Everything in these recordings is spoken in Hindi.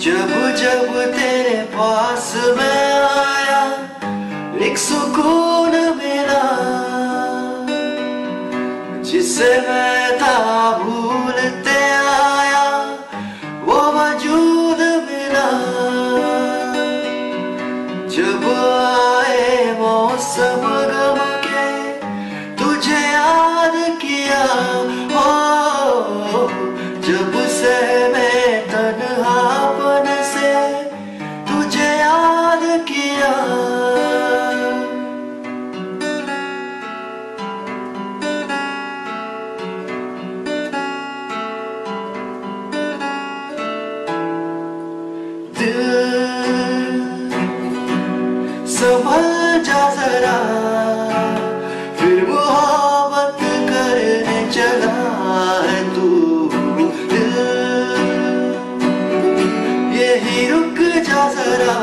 जब जब तेरे पास मैं आया, एक सुकून मिला, जिसे मैं था भूलते आया, वो वजूद मिला। जब आए मौसम गम के, तुझे याद किया दिल। फिर मोहब्बत करने चला तू यही रुक जा जरा,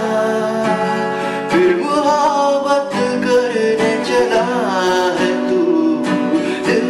फिर मोहब्बत करने चला तू दिल।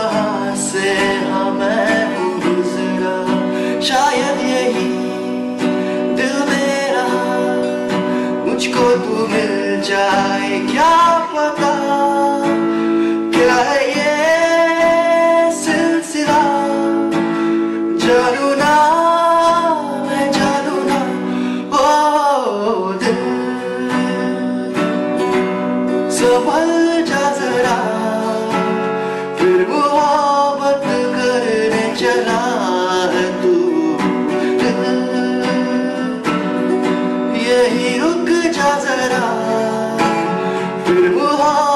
मुझको तू मिल जाए क्या पता? on.